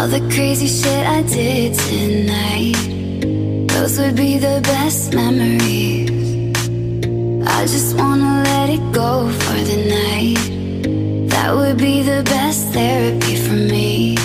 All the crazy shit I did tonight. Those would be the best memories. I just wanna let it go for the night. That would be the best therapy for me.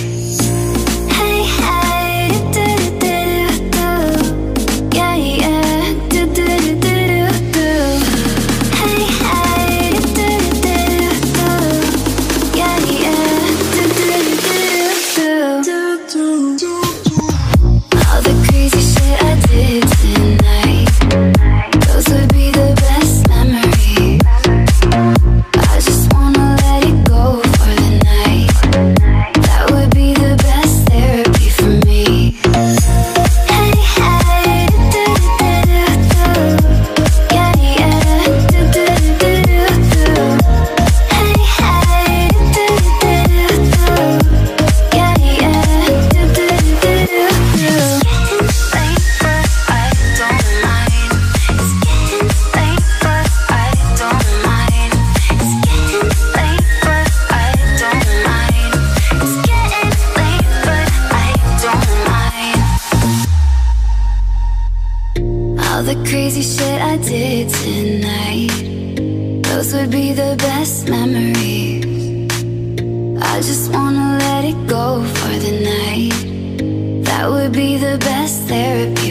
crazy shit I did tonight. Those would be the best memories. I just wanna let it go for the night. That would be the best therapy.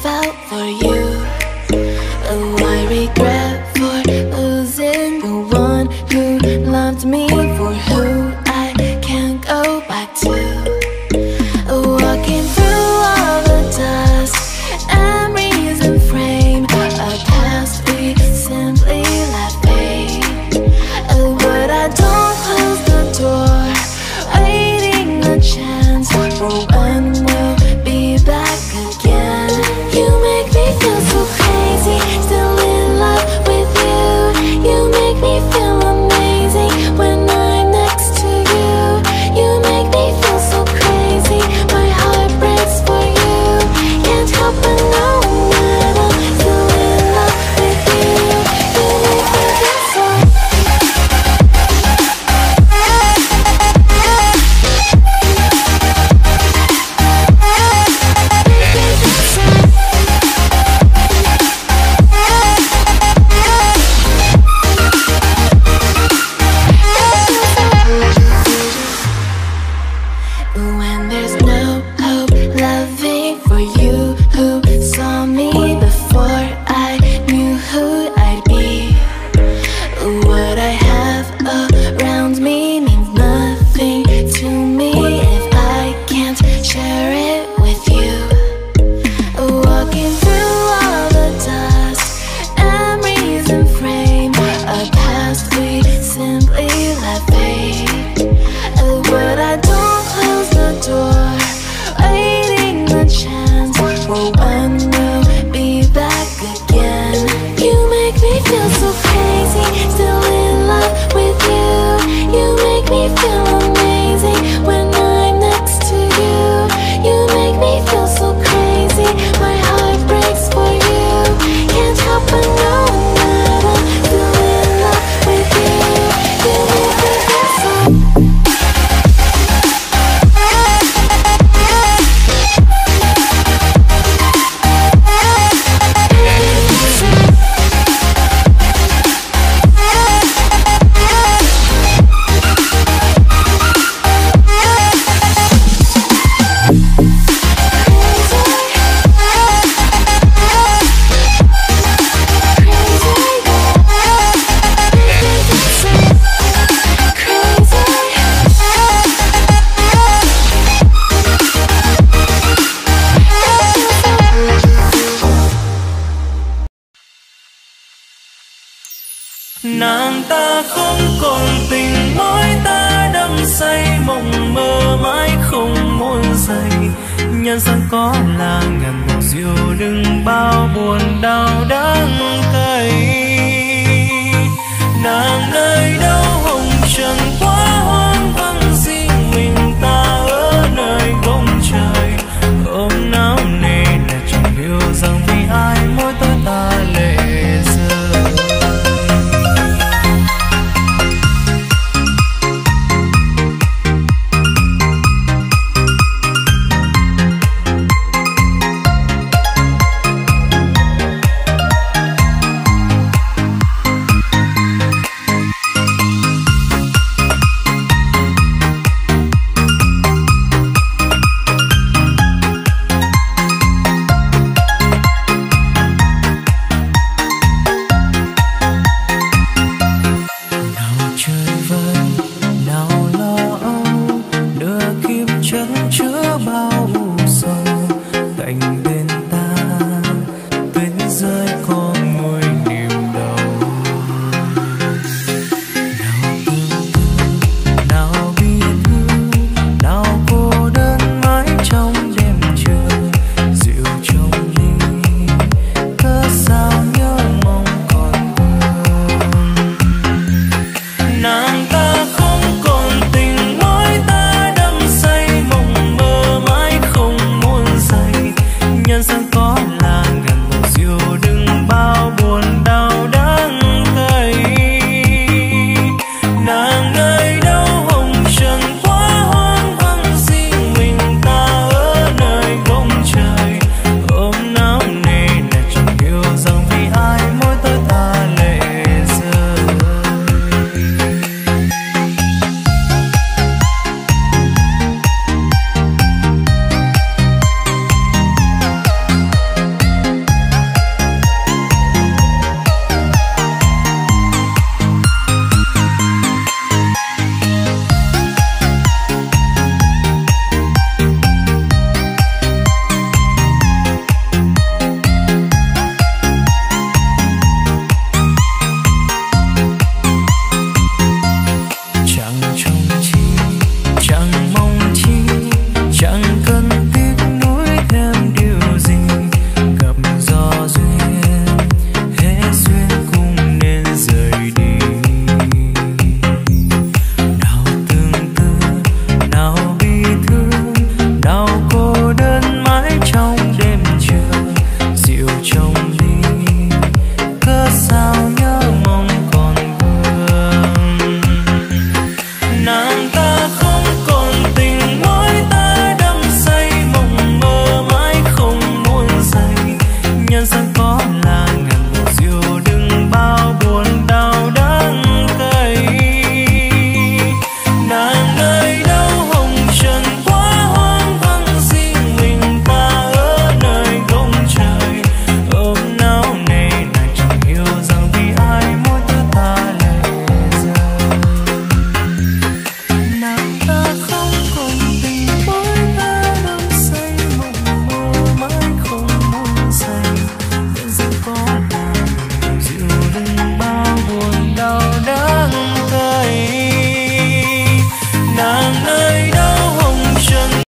felt for you. Ta không còn tình, mối ta đắm say, mộng mơ mãi không muốn dậy nhân gian có là ngàn màu diệu đừng bao buồn đau.